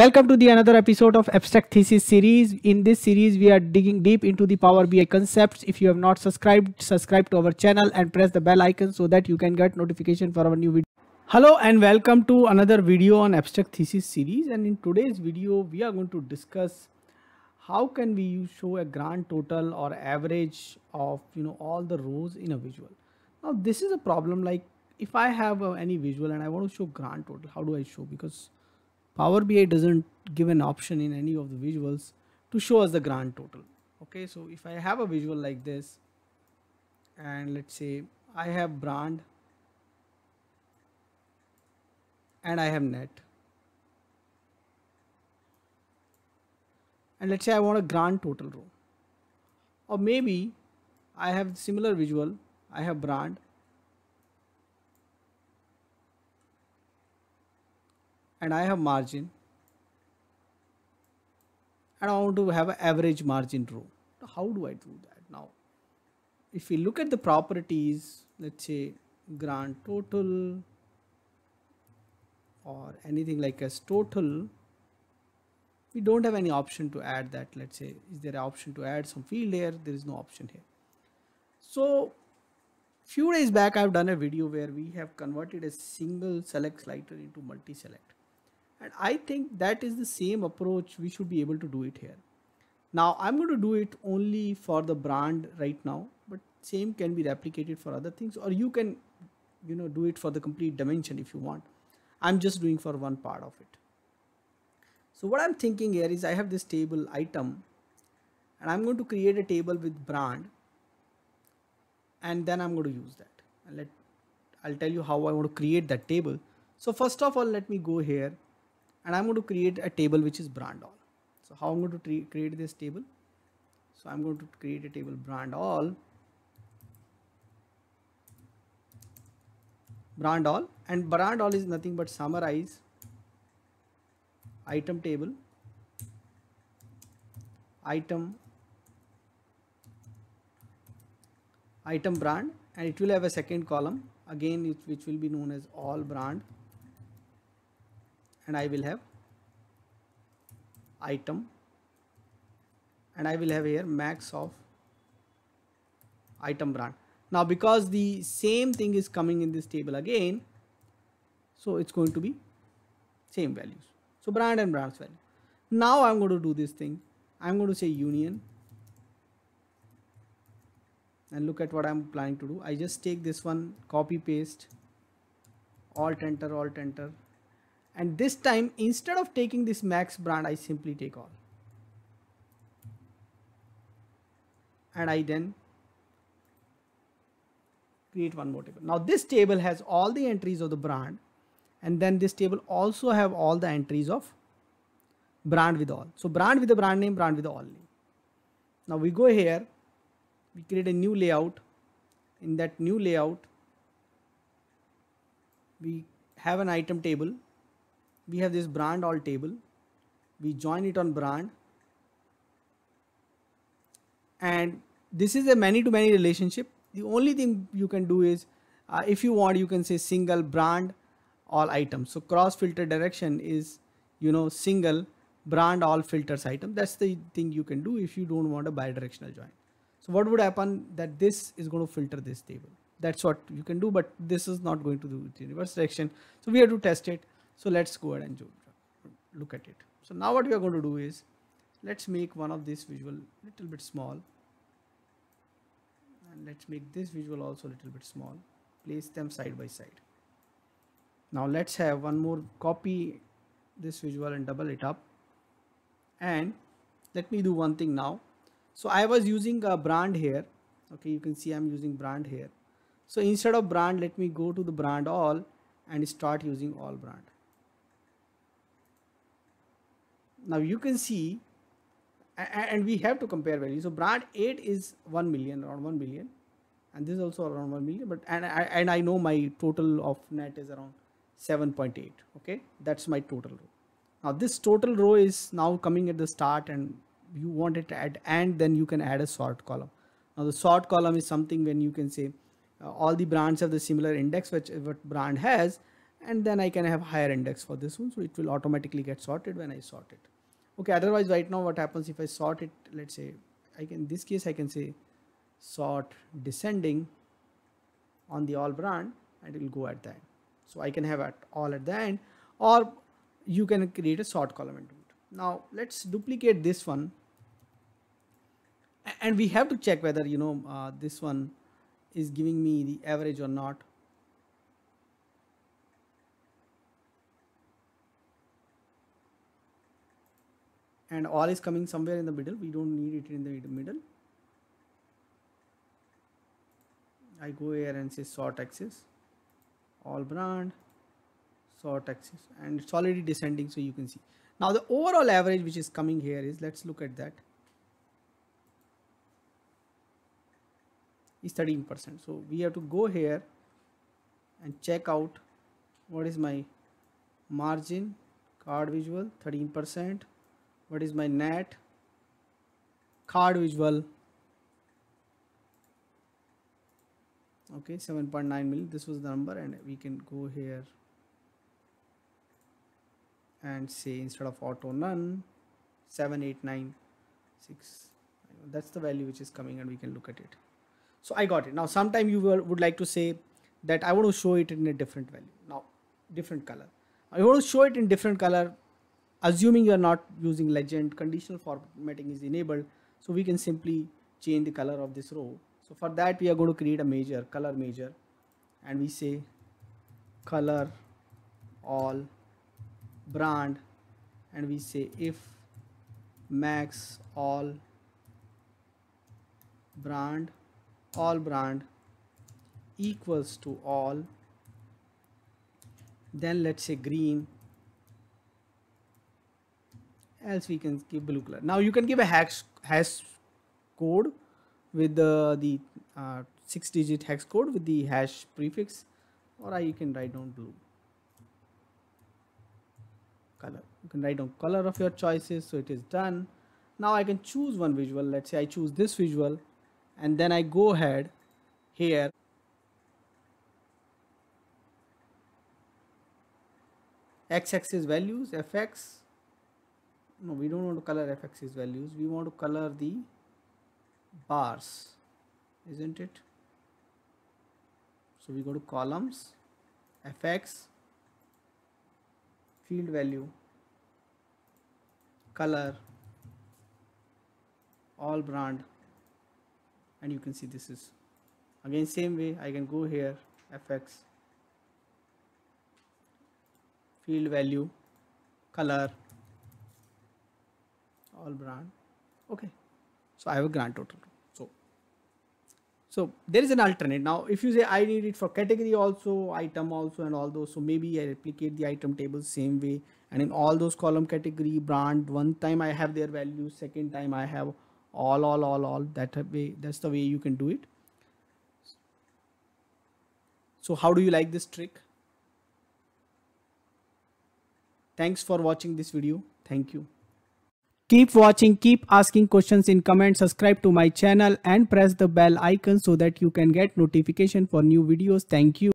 Welcome to the another episode of Abstract Thesis series. In this series, we are digging deep into the Power BI concepts. If you have not subscribed, subscribe to our channel and press the bell icon so that you can get notification for our new video. Hello and welcome to another video on Abstract Thesis series. And in today's video, we are going to discuss how can we show a grand total or average of you know all the rows in a visual. Now this is a problem like if I have uh, any visual and I want to show grand total, how do I show? Because Power BI doesn't give an option in any of the visuals to show us the grand total. Okay, so if I have a visual like this, and let's say I have brand and I have net. And let's say I want a grand total row. Or maybe I have similar visual, I have brand and I have margin and I want to have an average margin row. How do I do that now? If we look at the properties, let's say grand total or anything like as total, we don't have any option to add that. Let's say, is there an option to add some field here? There is no option here. So few days back, I've done a video where we have converted a single select slider into multi-select and I think that is the same approach we should be able to do it here. Now I'm going to do it only for the brand right now, but same can be replicated for other things or you can, you know, do it for the complete dimension if you want. I'm just doing for one part of it. So what I'm thinking here is I have this table item and I'm going to create a table with brand and then I'm going to use that. And let I'll tell you how I want to create that table. So first of all, let me go here and I'm going to create a table which is brand all. So how I'm going to create this table? So I'm going to create a table brand all brand all and brand all is nothing but summarize item table item item brand and it will have a second column again which will be known as all brand and I will have item and I will have here max of item brand. Now because the same thing is coming in this table again, so it's going to be same values. So brand and brands value. Now I'm going to do this thing. I'm going to say union and look at what I'm planning to do. I just take this one, copy paste, alt enter, alt enter, and this time instead of taking this max brand I simply take all. And I then create one more table. Now this table has all the entries of the brand. And then this table also have all the entries of brand with all. So brand with the brand name brand with all name. Now we go here. We create a new layout. In that new layout we have an item table we have this brand all table. We join it on brand. And this is a many to many relationship. The only thing you can do is uh, if you want you can say single brand all items. So cross filter direction is you know single brand all filters item. That's the thing you can do if you don't want a bidirectional join. So what would happen that this is going to filter this table? That's what you can do but this is not going to do with reverse direction. So we have to test it so let's go ahead and look at it. So now what we are going to do is let's make one of this visual little bit small. And let's make this visual also a little bit small. Place them side by side. Now let's have one more copy this visual and double it up. And let me do one thing now. So I was using a brand here. Okay you can see I'm using brand here. So instead of brand let me go to the brand all and start using all brand now you can see and we have to compare values. So brand 8 is 1 million around 1 million. And this is also around 1 million but and I, and I know my total of net is around 7.8 okay? That's my total row. Now this total row is now coming at the start and you want it at and then you can add a sort column. Now the sort column is something when you can say uh, all the brands have the similar index which what brand has and then I can have higher index for this one so it will automatically get sorted when I sort it. Okay otherwise right now what happens if I sort it let's say I can this case I can say sort descending on the all brand and it will go at the end. So I can have it all at the end or you can create a sort column into it. Now let's duplicate this one. And we have to check whether you know uh, this one is giving me the average or not and all is coming somewhere in the middle. We don't need it in the middle. I go here and say sort axis all brand sort axis and it's already descending so you can see. Now the overall average which is coming here is let's look at that is 13 percent. So we have to go here and check out what is my margin card visual 13 percent what is my net? Card visual. Okay seven point nine 7.9 million this was the number and we can go here and say instead of auto none 7896 that's the value which is coming and we can look at it. So i got it. Now sometime you will, would like to say that i want to show it in a different value. Now different color. I want to show it in different color assuming you are not using legend conditional formatting is enabled so we can simply change the color of this row. So for that we are going to create a measure color measure and we say color all brand and we say if max all brand all brand equals to all then let's say green else we can give blue color. Now you can give a hash hash code with the the uh, six digit hex code with the hash prefix or I, you can write down blue. Color. You can write down color of your choices so it is done. Now I can choose one visual. Let's say I choose this visual and then I go ahead here. X-axis values fx no we don't want to color f-axis values. We want to color the bars isn't it? So we go to columns fx field value color all brand and you can see this is again same way I can go here fx field value color all brand. Okay. So I have a grand total. So so there is an alternate. Now if you say I need it for category also item also and all those so maybe I replicate the item table same way. And in all those column category brand one time I have their values second time I have all all all all that way that's the way you can do it. So how do you like this trick? Thanks for watching this video. Thank you Keep watching, keep asking questions in comments, subscribe to my channel and press the bell icon so that you can get notification for new videos. Thank you.